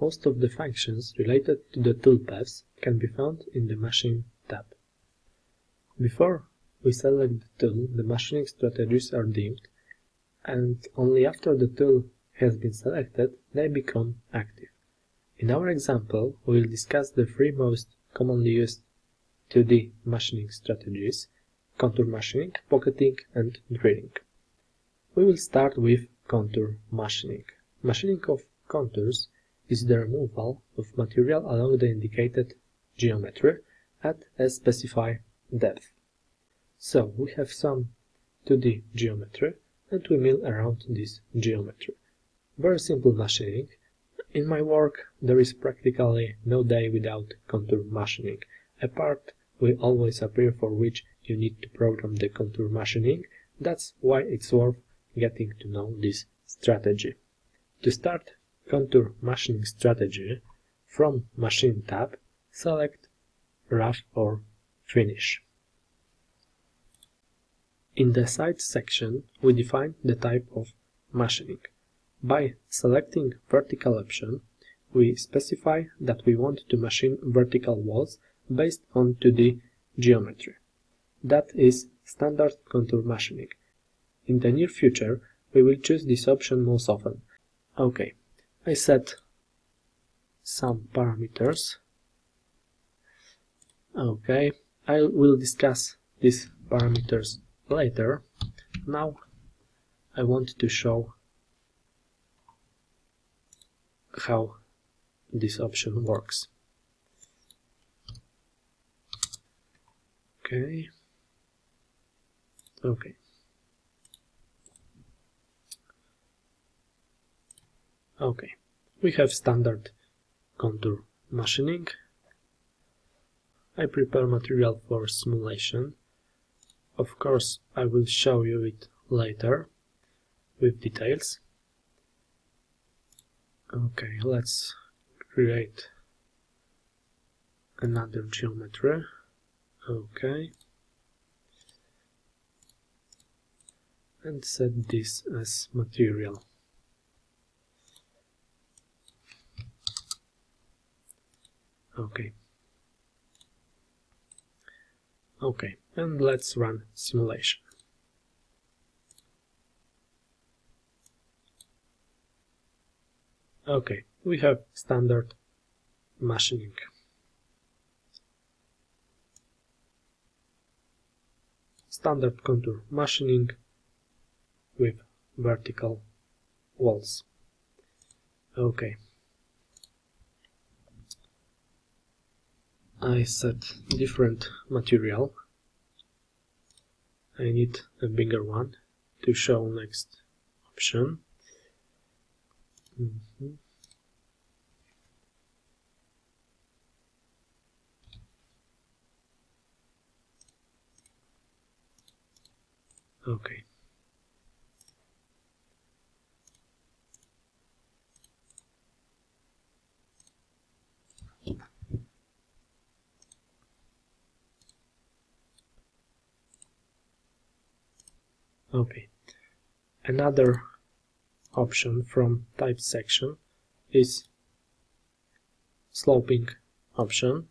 Most of the functions related to the toolpaths can be found in the Machine tab. Before we select the tool, the machining strategies are dimmed, and only after the tool has been selected, they become active. In our example, we will discuss the three most commonly used 2D machining strategies, contour machining, pocketing, and drilling. We will start with contour machining. Machining of contours is the removal of material along the indicated geometry at a specified depth. So we have some 2D geometry and we mill around this geometry. Very simple machining. In my work there is practically no day without contour machining. A part will always appear for which you need to program the contour machining. That's why it's worth getting to know this strategy. To start contour machining strategy, from Machine tab, select Rough or Finish. In the Side section, we define the type of machining. By selecting Vertical option, we specify that we want to machine vertical walls based on 2D geometry. That is standard contour machining. In the near future, we will choose this option most often. OK, I set some parameters. OK, I will discuss these parameters later. Now I want to show how this option works. Okay. Okay. Okay. We have standard contour machining. I prepare material for simulation. Of course, I will show you it later with details. Okay, let's create another geometry. Okay. And set this as material. Okay. Okay, and let's run simulation. Okay, we have standard machining. standard contour machining with vertical walls. Okay. I set different material. I need a bigger one to show next option. Mm -hmm. Okay. Okay. Another option from type section is sloping option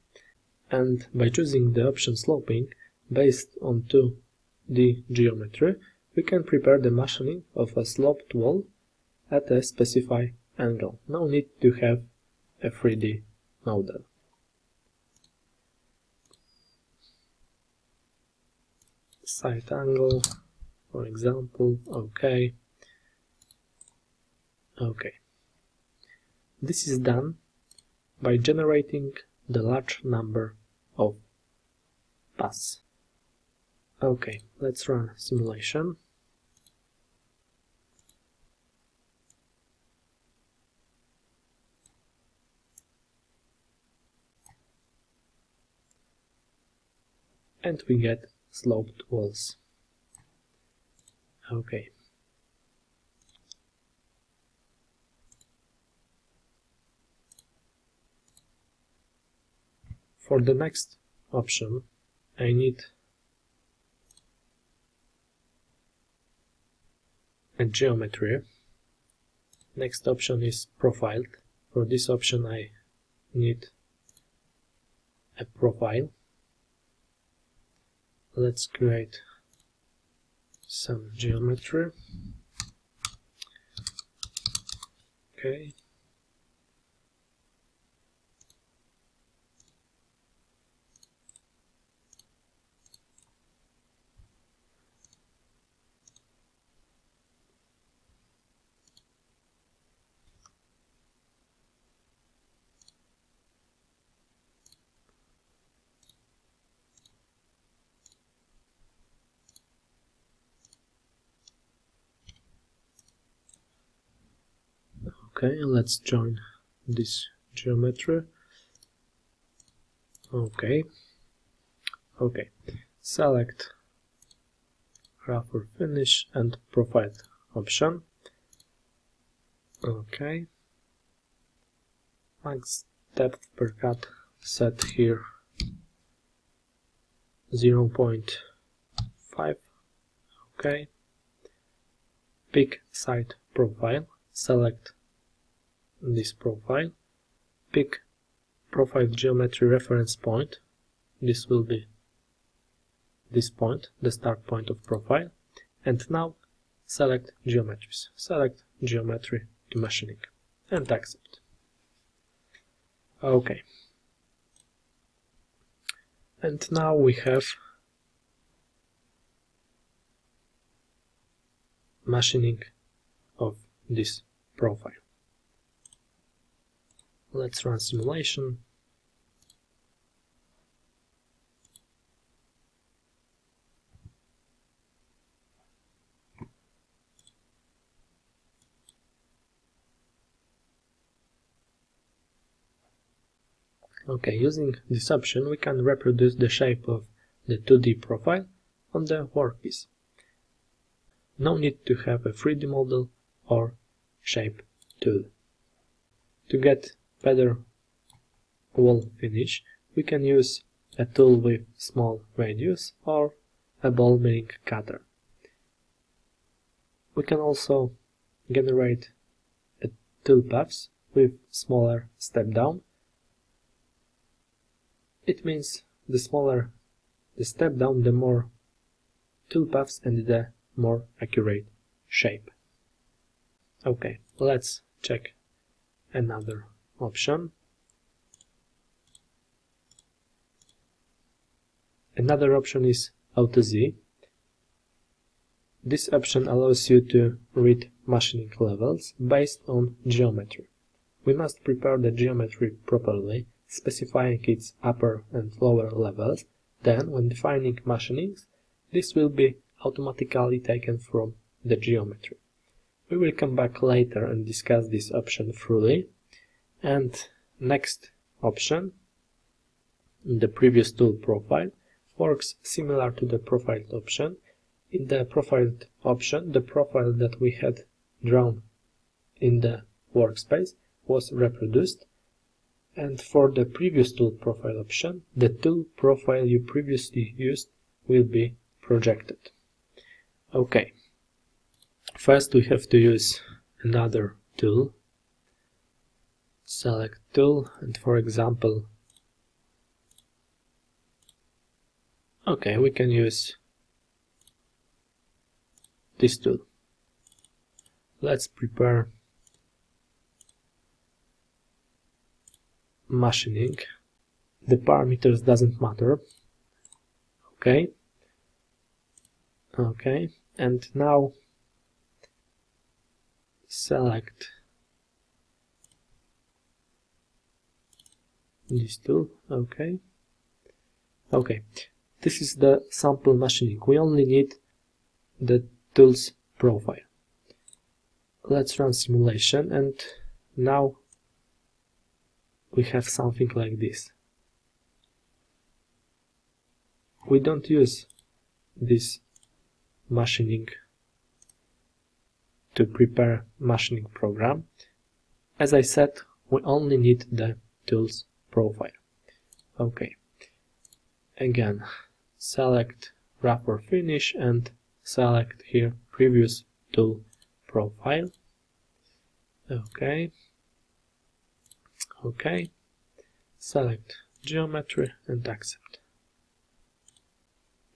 and by choosing the option sloping based on two the geometry, we can prepare the machining of a sloped wall at a specified angle. No need to have a 3D model. Side angle, for example, okay. Okay. This is done by generating the large number of paths. Okay, let's run simulation. And we get sloped walls. Okay. For the next option, I need a geometry. Next option is profiled for this option I need a profile let's create some geometry. Okay okay let's join this geometry okay. Okay. Select rougher finish and profile option. Okay. Max depth per cut set here. 0.5 okay. Pick side profile. Select this profile, pick profile geometry reference point, this will be this point, the start point of profile, and now select geometries, select geometry to machining, and accept. Okay. And now we have machining of this profile. Let's run simulation. Okay, using this option we can reproduce the shape of the 2D profile on the workpiece. No need to have a 3D model or shape tool. To get better wall finish, we can use a tool with small radius or a ball milling cutter. We can also generate a toolpaths with smaller step down. It means the smaller the step down, the more toolpaths and the more accurate shape. Okay, let's check another option. Another option is Auto Z. This option allows you to read machining levels based on geometry. We must prepare the geometry properly, specifying its upper and lower levels. Then, when defining machinings, this will be automatically taken from the geometry. We will come back later and discuss this option fully, and next option in the previous tool profile works similar to the profile option. In the profile option, the profile that we had drawn in the workspace was reproduced and for the previous tool profile option, the tool profile you previously used will be projected. Okay, first we have to use another tool select tool and for example okay we can use this tool. Let's prepare machining. The parameters doesn't matter. Okay. Okay. And now select this tool okay. Okay. This is the sample machining. We only need the tools profile. Let's run simulation and now we have something like this. We don't use this machining to prepare machining program. As I said we only need the tools profile. Okay. Again, select Rough or Finish and select here previous tool profile. Okay. OK. Select geometry and accept.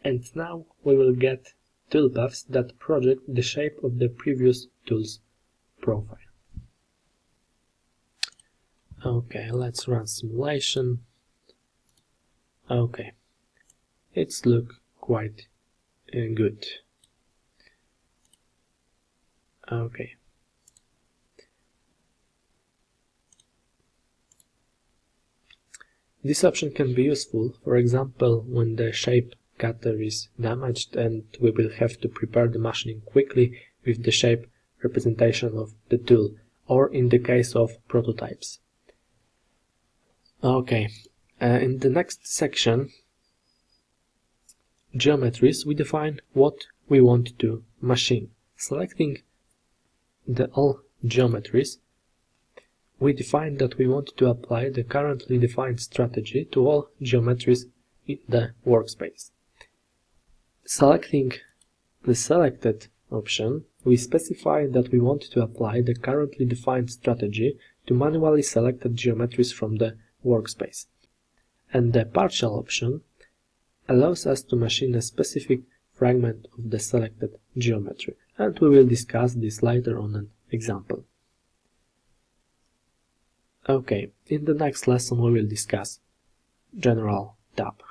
And now we will get toolpaths that project the shape of the previous tool's profile. Okay, let's run simulation. Okay, it's look quite uh, good. Okay. This option can be useful, for example, when the shape cutter is damaged and we will have to prepare the machining quickly with the shape representation of the tool, or in the case of prototypes. Okay, uh, in the next section, geometries, we define what we want to machine. Selecting the all geometries, we define that we want to apply the currently defined strategy to all geometries in the workspace. Selecting the selected option, we specify that we want to apply the currently defined strategy to manually selected geometries from the workspace. And the partial option allows us to machine a specific fragment of the selected geometry, and we will discuss this later on an example. Okay, in the next lesson we will discuss General tab.